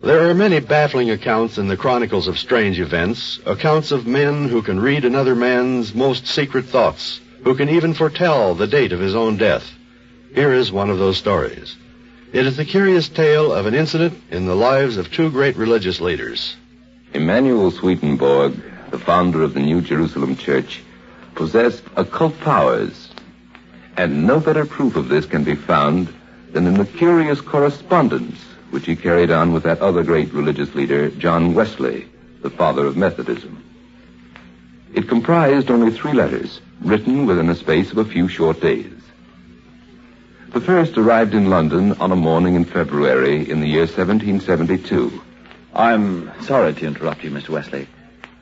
There are many baffling accounts in the chronicles of strange events, accounts of men who can read another man's most secret thoughts, who can even foretell the date of his own death. Here is one of those stories. It is the curious tale of an incident in the lives of two great religious leaders. Emanuel Swedenborg, the founder of the New Jerusalem Church, possessed occult powers. And no better proof of this can be found than in the curious correspondence which he carried on with that other great religious leader, John Wesley, the father of Methodism. It comprised only three letters, written within a space of a few short days. The first arrived in London on a morning in February in the year 1772. I'm sorry to interrupt you, Mr. Wesley,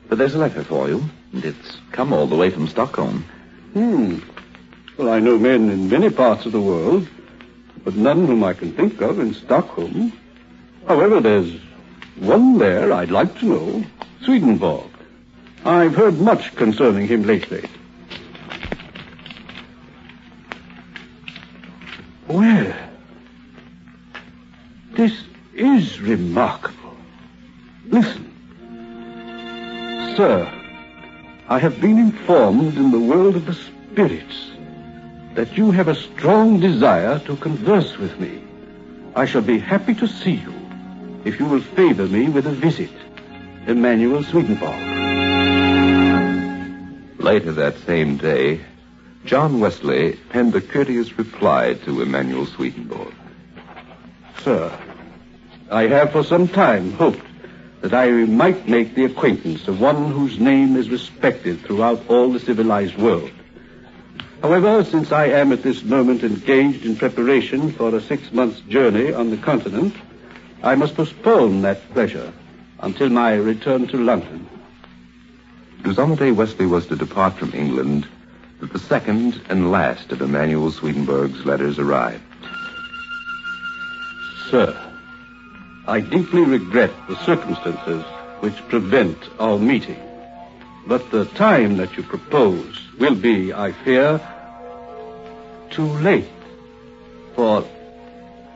but there's a letter for you, and it's come all the way from Stockholm. Hmm. Well, I know men in many parts of the world but none whom I can think of in Stockholm. However, there's one there I'd like to know. Swedenborg. I've heard much concerning him lately. Well, this is remarkable. Listen. Sir, I have been informed in the world of the spirits that you have a strong desire to converse with me. I shall be happy to see you if you will favor me with a visit. Emanuel Swedenborg. Later that same day, John Wesley penned a courteous reply to Emanuel Swedenborg. Sir, I have for some time hoped that I might make the acquaintance of one whose name is respected throughout all the civilized world. However, since I am at this moment engaged in preparation for a six months journey on the continent, I must postpone that pleasure until my return to London. It was on the day Wesley was to depart from England that the second and last of Emanuel Swedenborg's letters arrived. Sir, I deeply regret the circumstances which prevent our meeting. But the time that you propose will be, I fear, too late. For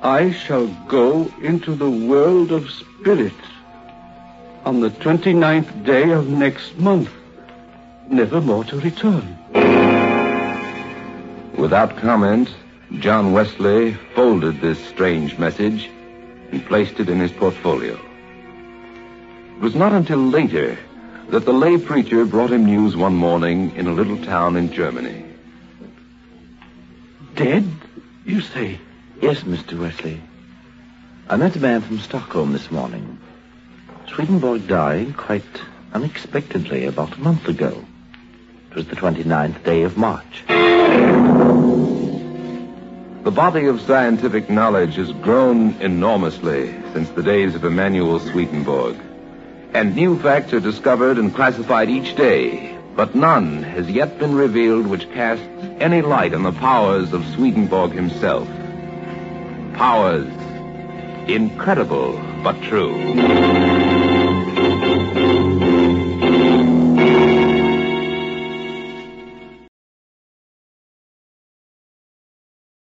I shall go into the world of spirits on the 29th day of next month, never more to return. Without comment, John Wesley folded this strange message and placed it in his portfolio. It was not until later that the lay preacher brought him news one morning in a little town in Germany. Dead, you say? Yes, Mr. Wesley. I met a man from Stockholm this morning. Swedenborg died quite unexpectedly about a month ago. It was the 29th day of March. The body of scientific knowledge has grown enormously since the days of Emanuel Swedenborg. And new facts are discovered and classified each day, but none has yet been revealed which casts any light on the powers of Swedenborg himself. Powers incredible but true.